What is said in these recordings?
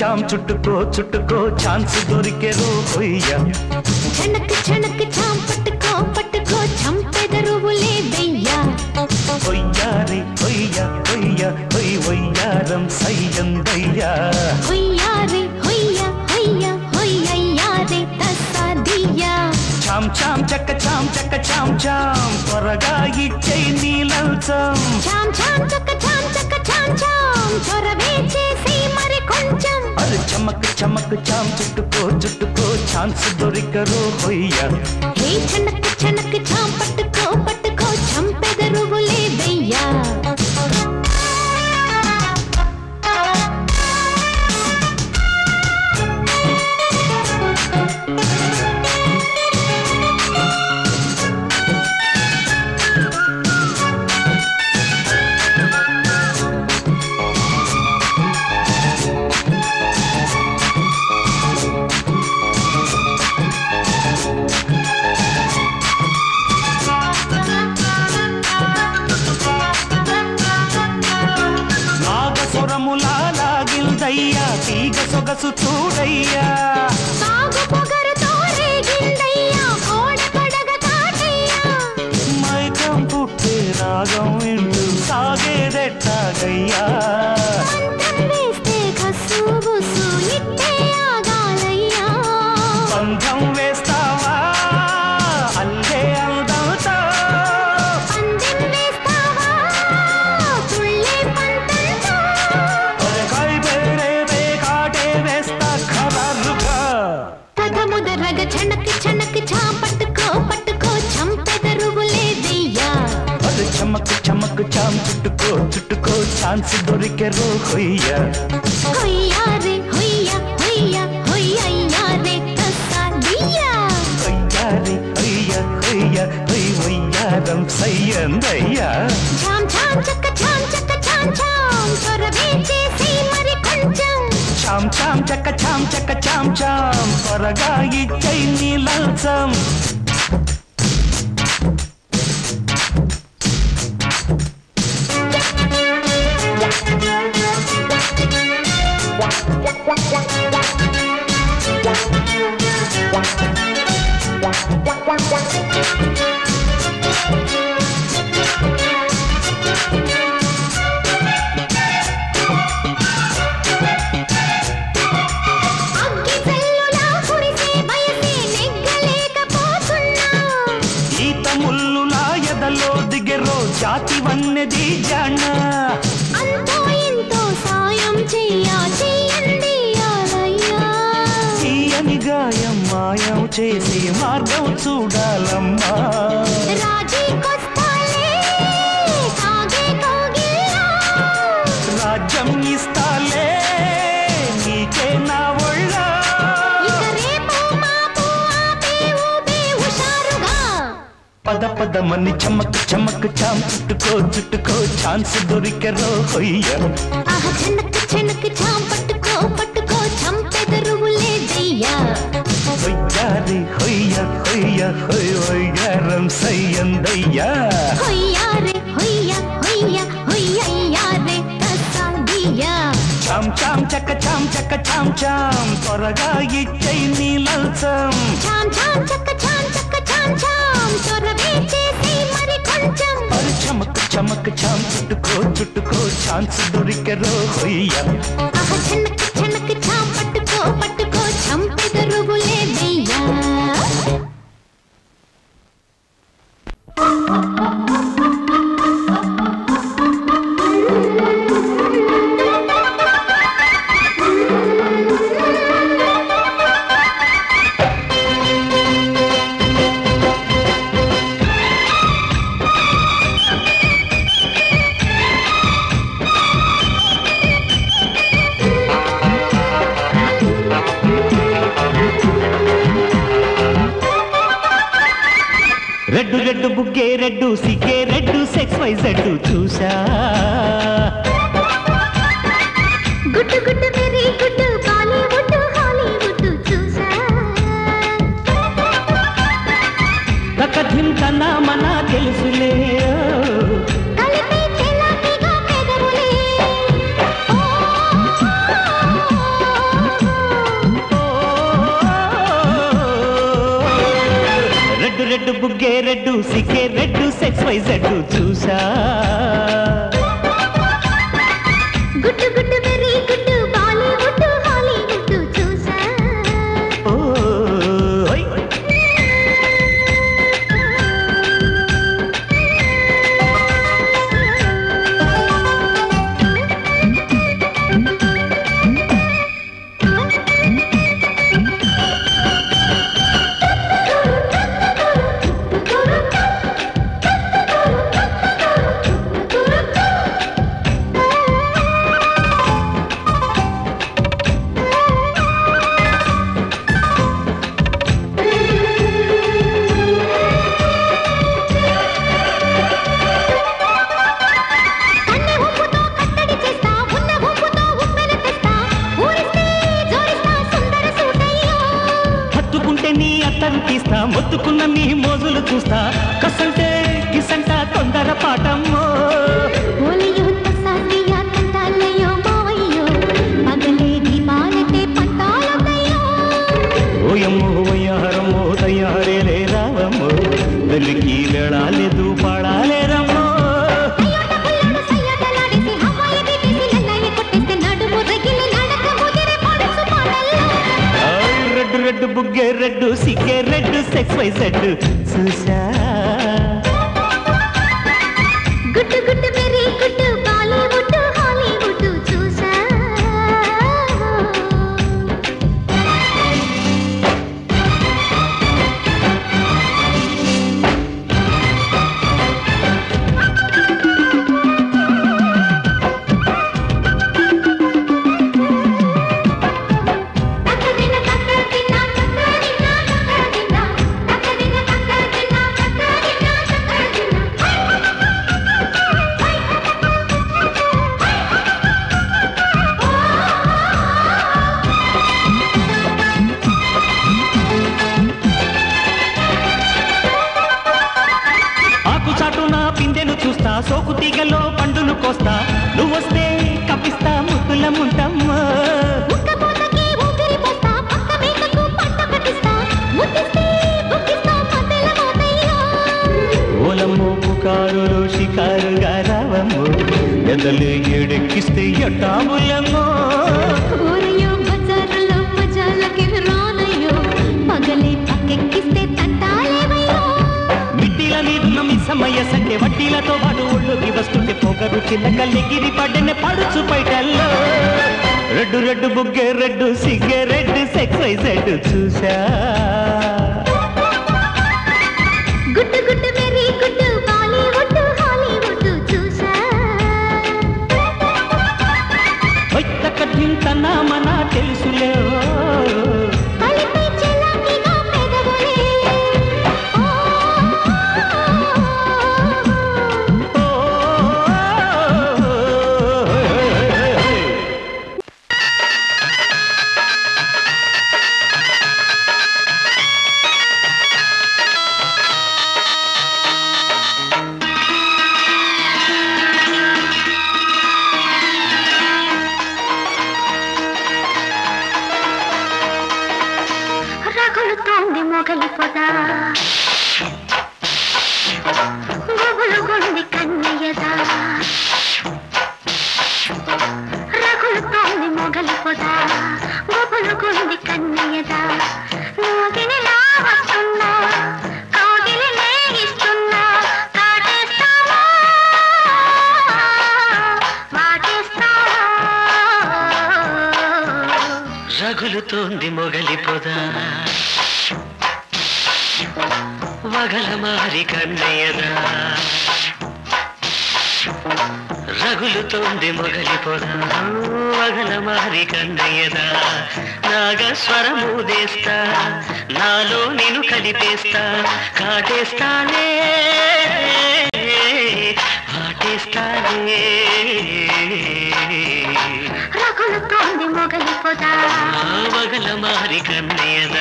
चाम छुटको छुटको छान से दौड़ के रो होइया छनक छनक छाम पटक ఎందుకో చంపెదరువులే దయ్యా ఒయ్యారే ఒయ్య ఒయ్య ఒయ్ ఒయ్యారం సయ్యందయ్యా ఒయ్యారే ఒయ్య ఒయ్య ఒయ్యయ్యారే తస్సాదియ్యా చాం చాం చక్క చాం చక్క చాం చాం త్వరగా ఇచ్చై నీ లంచం చాం చాం చక్క చాం చక్క చాం చాం త్వరవే చేసి మరి కొంచెం. चमक चमक चाम चुटको चुटको चांस दोरी करो होइया। हे छनक छनक चाम पटक chance to get a free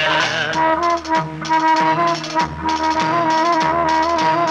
Yeah.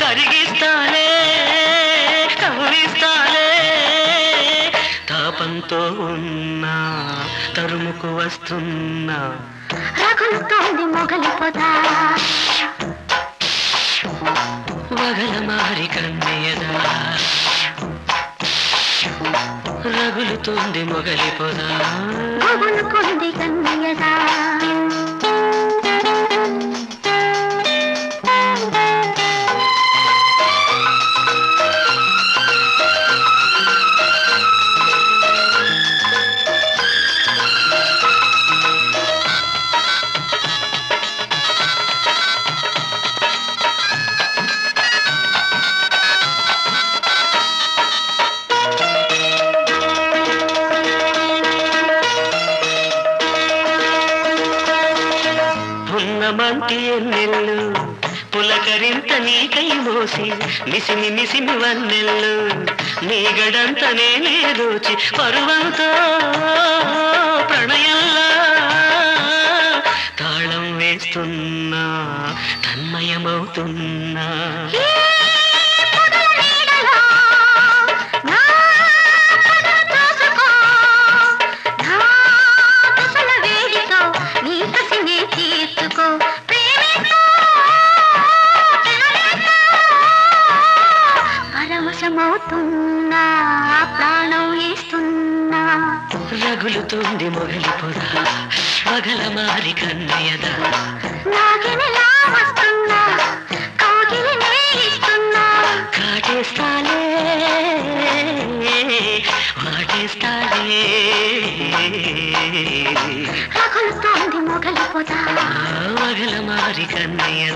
కరిగిస్తానే కవిస్తానే తాపంతో ఉన్నా తరుముకు వస్తున్నా. రగులుతోంది మొగలి పొద వగల మారి కన్నయ్యదా రగులుతోంది మొగలి పొద రగులుకుంది కన్నయ్యదా పరువంతో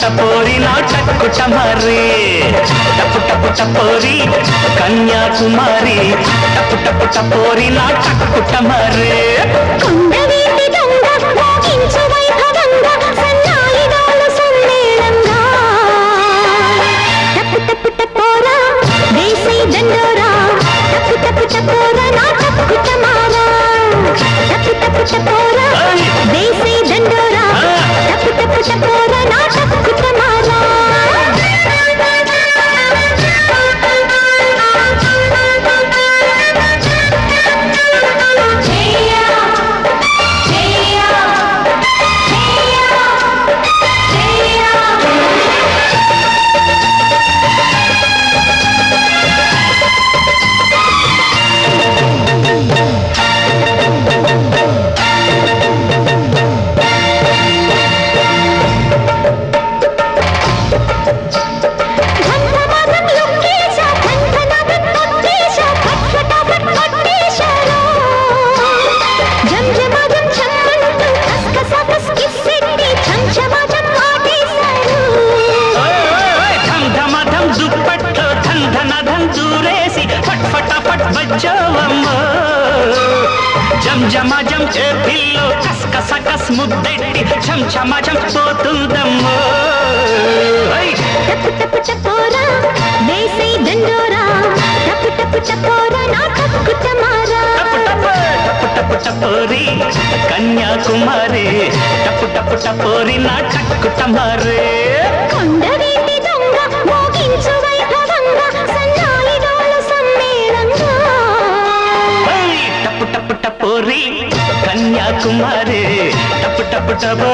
టపోరి నా చక్కుట మర్రి టపు టపు టపోరి కన్యాకుమారి టపు టపు టపోరి నా చక్కుట మర్రి Hey!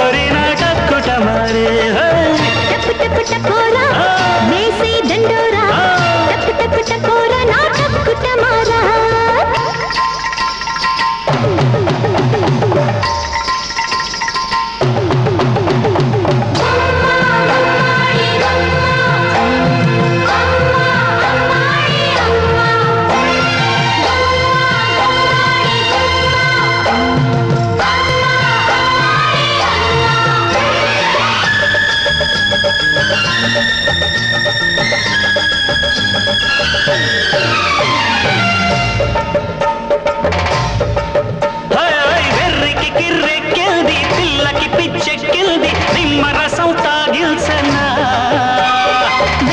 గోరిన కక్కుట మరి టప్పు టప్పు టకోరా మేసి దండోరా. టప్పు టప్పు టకోరా నా కక్కుట మారా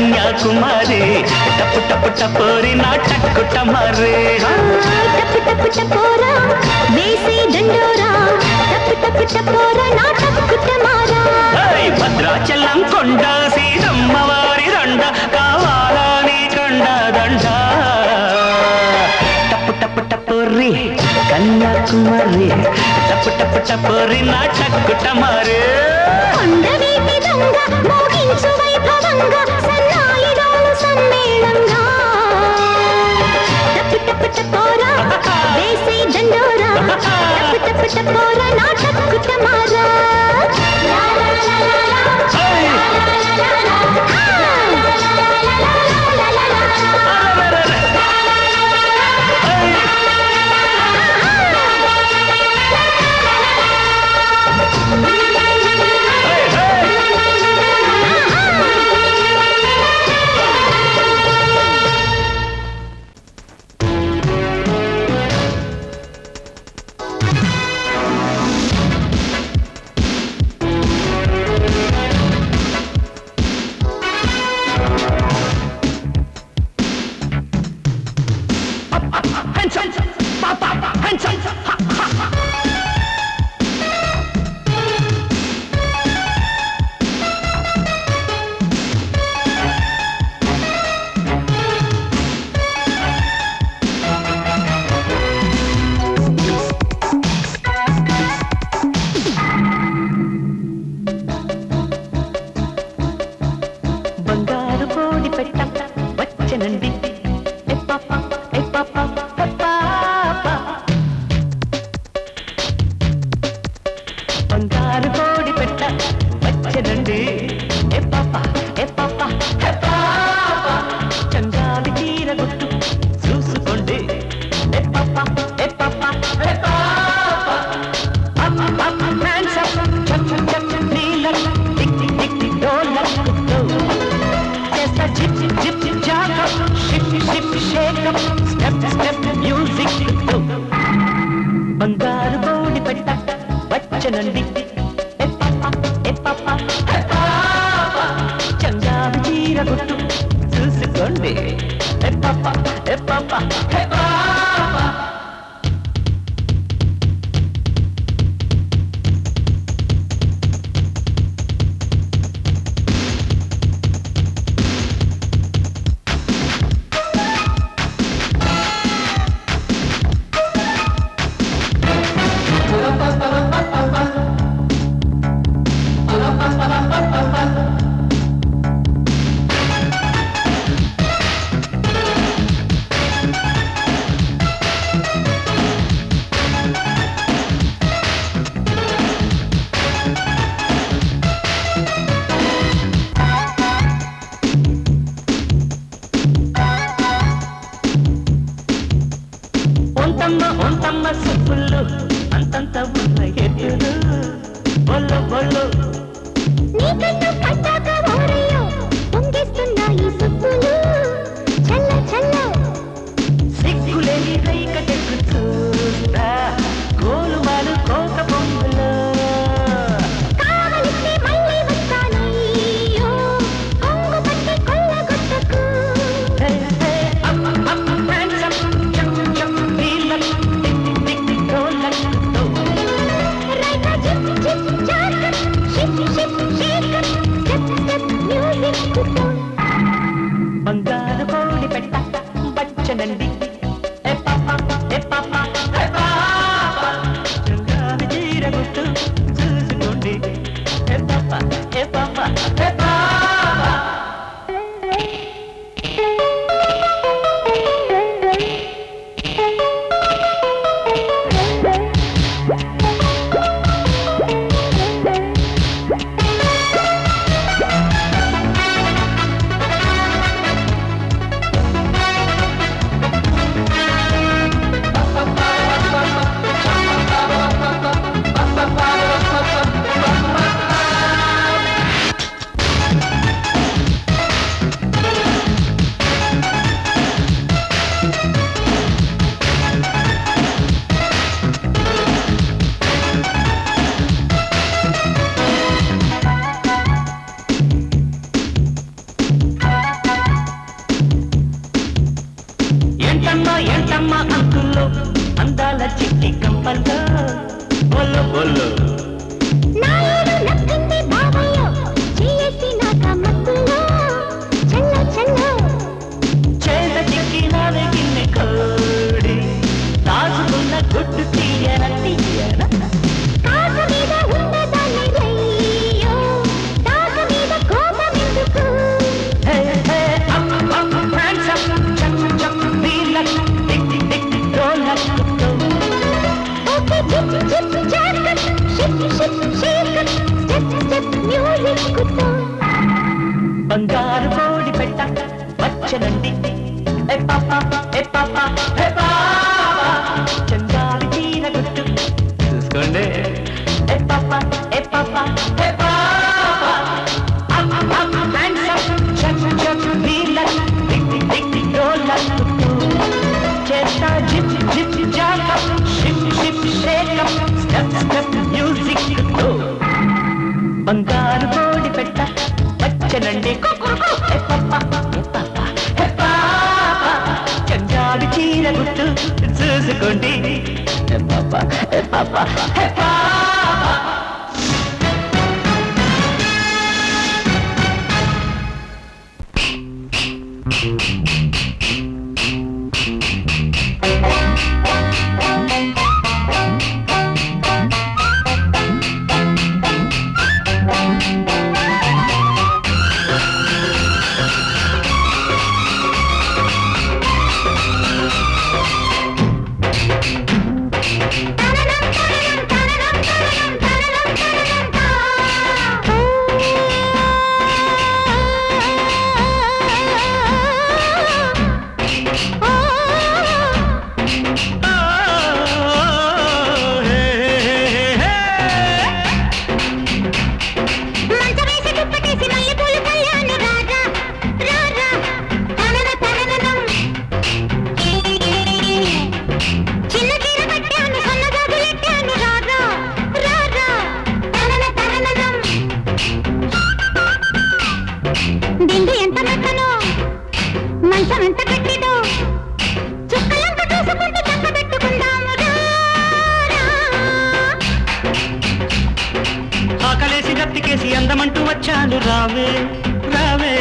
కన్యాకుమారి. టప్పు టప్పు టపోరి నా టక్కు టమారే. టప్పు టప్పు టపోరా వేసి దండోరా. టప్పు టప్పు టపోరా నా టక్కు టమారా. భద్రాచలం కొండ సీతమ్మవారి రండ కావాలని కొండ దండ. టప్పు టప్పు టపోరి కన్యాకుమారి. టప్పు టప్పు టపోరి నా టక్కు టమారే. కొండ మోగించు వైభవంగా लम्हा टप टप टकोरा वैसे डंडोरा। टप टप टकोरा नाटक तुम्हारा ला ला ला ला ला Hey! papa, hey, papa. రాగాలు రావే రావే.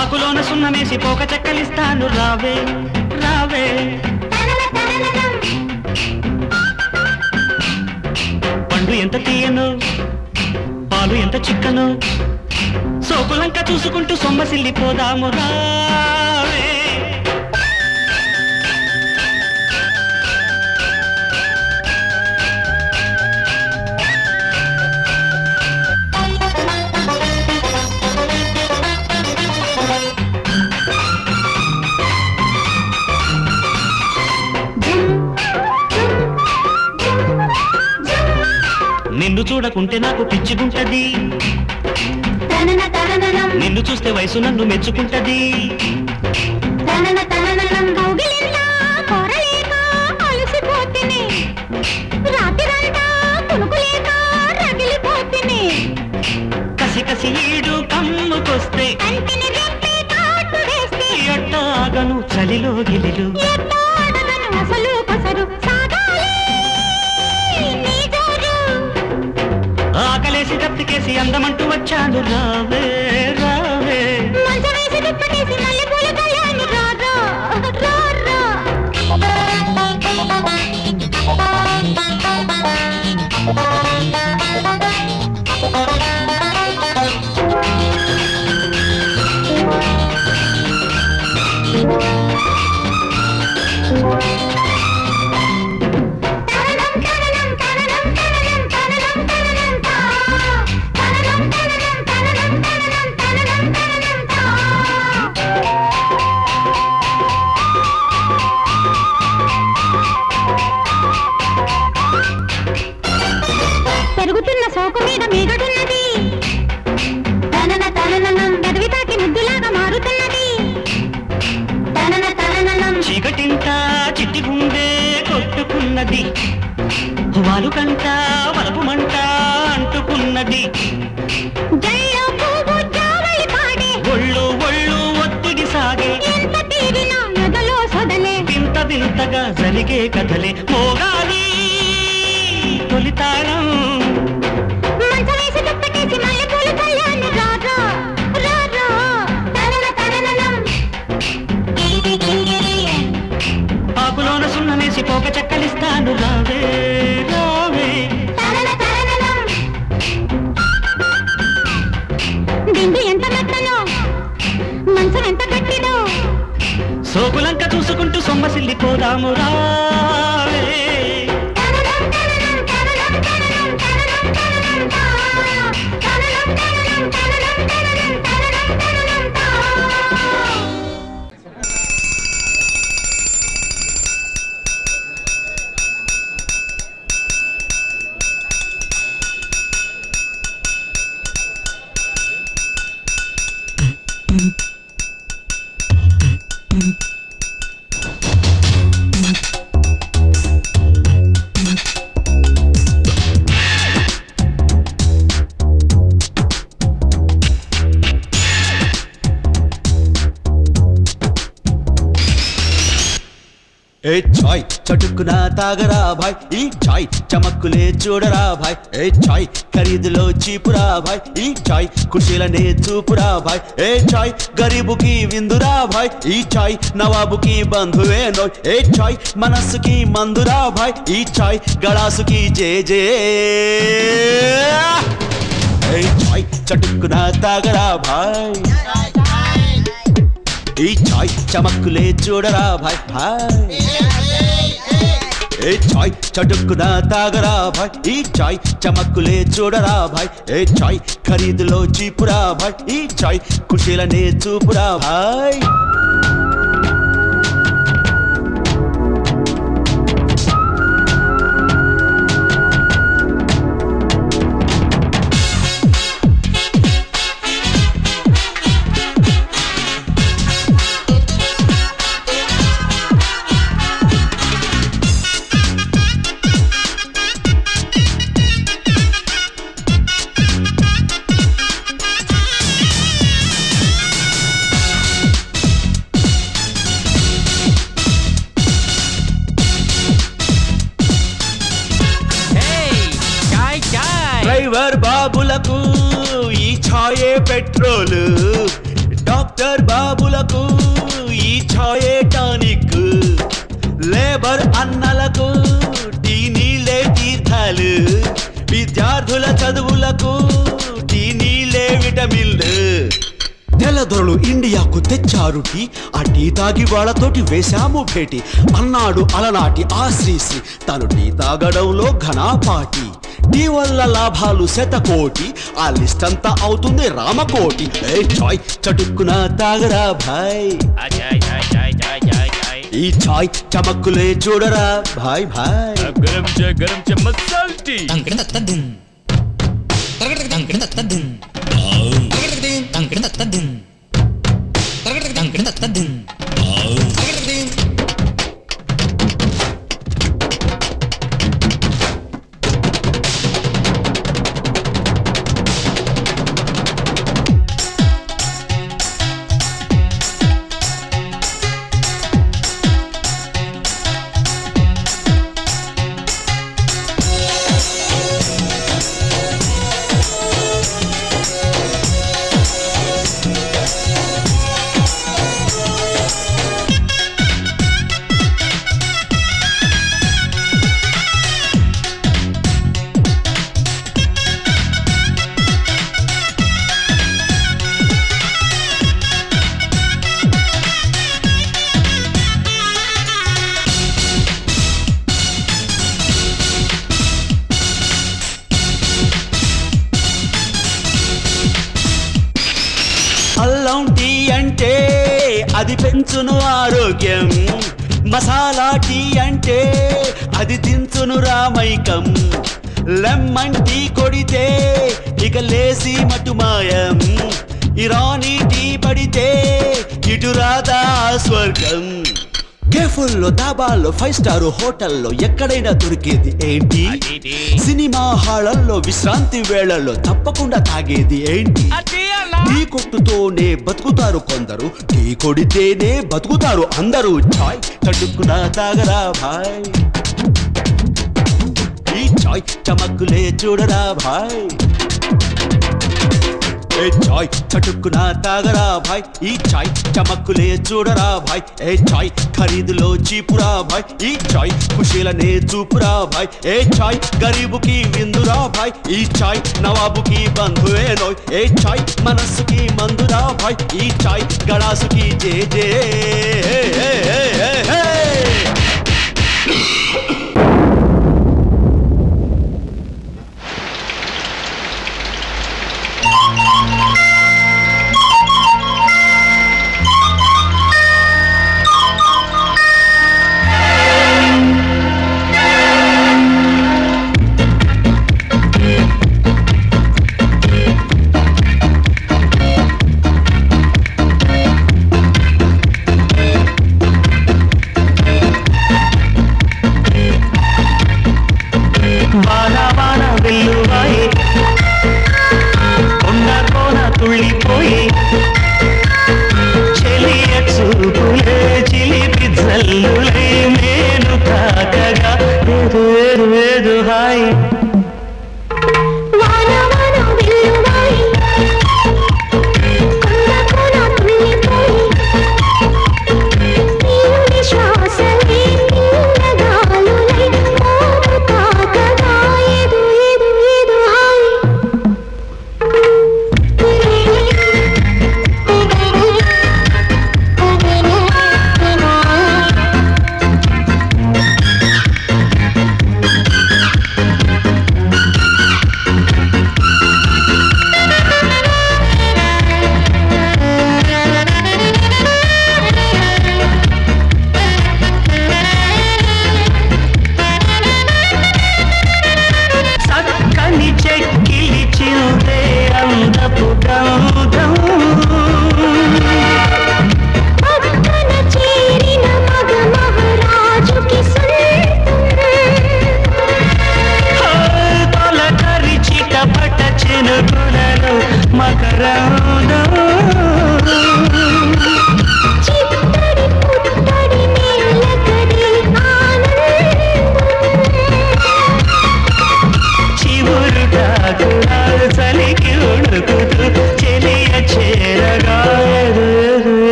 ఆకులోన సున్నమేసి పోక చెక్కలిస్తాను రావే రావే. పండు ఎంత తీయను పాలు ఎంత చిక్కను సోకులంక చూసుకుంటూ సొమ్మసిల్లిపోదాము రావే. నిన్ను చూడకుంటే నాకు పిచ్చిగుంటది తనననం నిన్ను చూస్తే వయసు నన్ను మెచ్చుకుంటది. కసి కసి ఈడు కమ్ముకొస్తే చలిలో గిలిలు. ఆకలేసి అందమంటూ వచ్చాడు రావే రావే తాగరా భాయ్ ఈ చాయ్ చమక్కులే చూడరా భాయ్ ఏ చాయ్ ఖరీదులో చీపురా భాయ్ ఈ చాయ్ ఖుషీలనే చూపురా భాయ్ ఏ చాయ్ గరీబుకి విందురా భాయ్ ఈ చాయ్ నవాబుకి బంధువే నోయ్ ఏ చాయ్ మనస్సుకి మందురా భాయ్ ఈ చాయ్ గళాసుకి జే జే ఏ చాయ్ చటుక్కున తాగరా భాయ్ ఈ చాయ్ చమక్కులే చూడరా భాయ్ భాయ్ এ ছয় চটকদা তাগরা ভাই ই ছয় চমকলে চোড়রা ভাই এ ছয় खरीद लो चिपुरा भाई इ छय कुशेला ने వాళ్ళతోటి వేశాము భేటి. అన్నాడు అలనాటి ఆ శ్రీశ్రీ తను టీ తాగడంలో ఘనాపాటి. టీ వల్ల లాభాలు శతకోటి. ఆ లిస్ట్ అంతా అవుతుంది రామకోటి. చాయ్ చటుక్కున తాగరా భాయ్. ఈ చాయ్ చమక్కులే చూడరా భాయ్ భాయ్. గరం గరం మసాల్ టీ. దాబాల్లో ఫైవ్ స్టార్ హోటల్లో ఎక్కడైనా దొరికేది ఏంటి? సినిమా హాళల్లో విశ్రాంతి వేళల్లో తప్పకుండా తాగేది ఏంటి? టీ కొట్టుతోనే బతుకుతారు కొందరు. టీ కొడితేనే బతుకుతారు అందరూ. చాయ్ చటుక్కున తాగరా భాయ్. ఈ చాయ్ చమక్కులే చూడరా భాయ్. ఏ చాయ్ చటుక్కున తాగరా భాయ్ ఈ చాయ్ చమక్కులే చూడరా భాయ్ ఏ చాయ్ ఖరీదులో చీపురా భాయ్ ఈ చాయ్ ఖుషీలనే చూపురా భాయ్ ఏ చాయ్ గరీబుకి విందురా భాయ్ ఈ చాయ్ నవాబుకి బంధువే నోయ్ ఏ చాయ్ మనస్సుకి మందురా భాయ్ ఈ చాయ్ గడాసుకి జే జే హే, హే, హే, హే,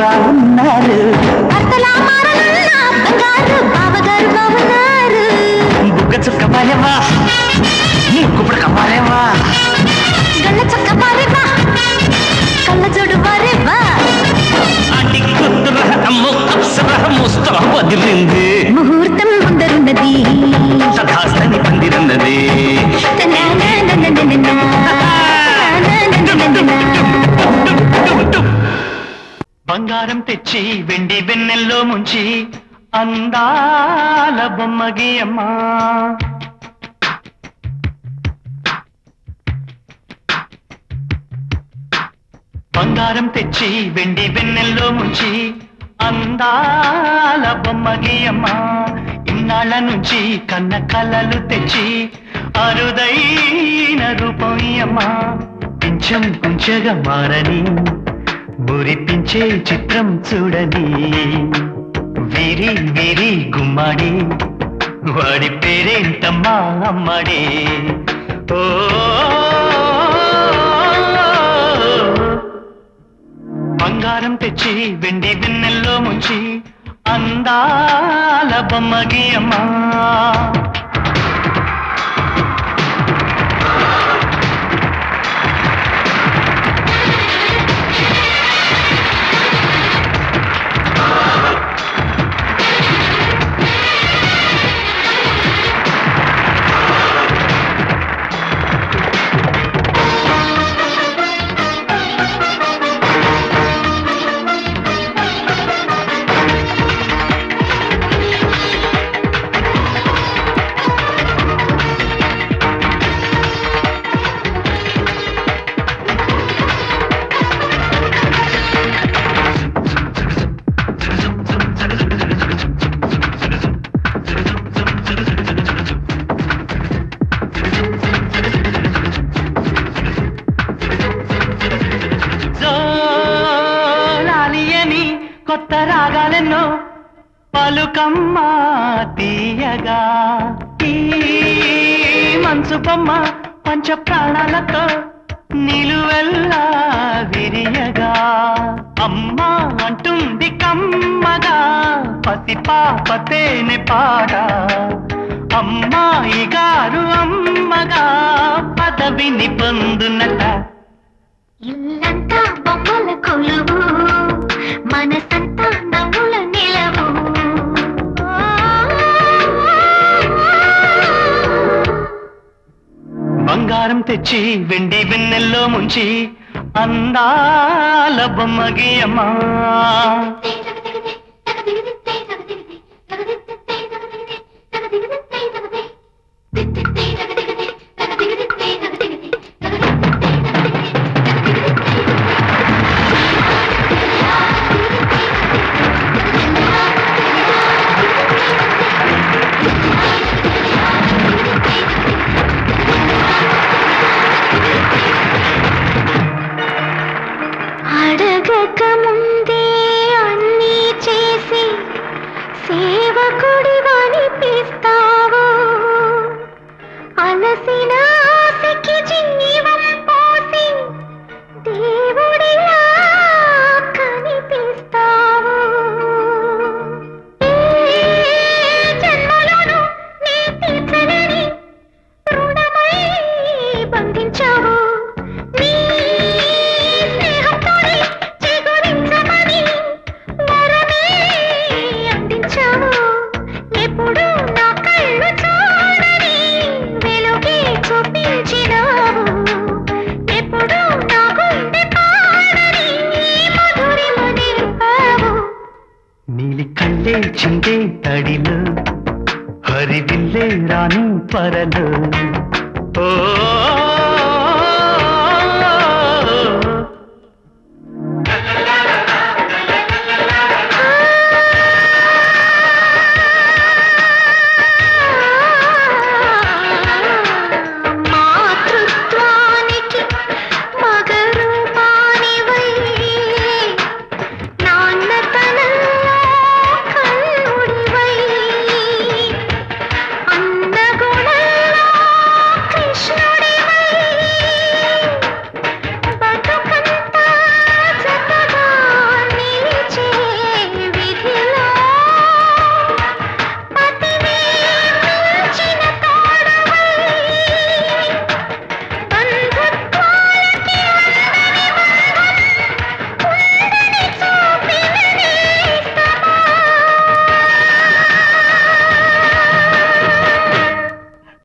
బాగున్నారు బుగ్గ చుక్క పారేవా నీ కుప్పడక పారేవా గళ్ళ చుక్క పారేవా కళ్ళ జోడు పారేవా అడిగి ముస్తవ వదిలింది. బంగారం తెచ్చి వెండి వెన్నెల్లో ముంచి అందాల బొమ్మగియమ్మా బంగారం తెచ్చి వెండి వెన్నెల్లో ముంచి అందాల బొమ్మగియమ్మా ఇన్నాళ్ళ నుంచి కన్న కళ్ళలు తెచ్చి అరుదైన రూపం అమ్మా. కొంచెం కొంచెగా మారని బురిపించే చిత్రం చూడని. విరి విరి గుమ్మడి వాడి పేరేంటమ్మా అమ్మడే. ఓ బంగారం తెచ్చి వెండి వెన్నెల్లో ముంచి అందాల బొమ్మగియమ్మా పంచ ప్రాణాలతో నిలువెల్లా విరియగా. అమ్మ అంటుంది కమ్మగా పసిపాప తేనె పాట అమ్మాయి గారు అమ్మగా పదవిని పొందునట. ఇల్లంతా బొమ్మల కొలువు మనసంతా నవ్వు బంగారం తెచ్చి వెండి వెన్నెల్లో ముంచి అందాల బొమ్మగి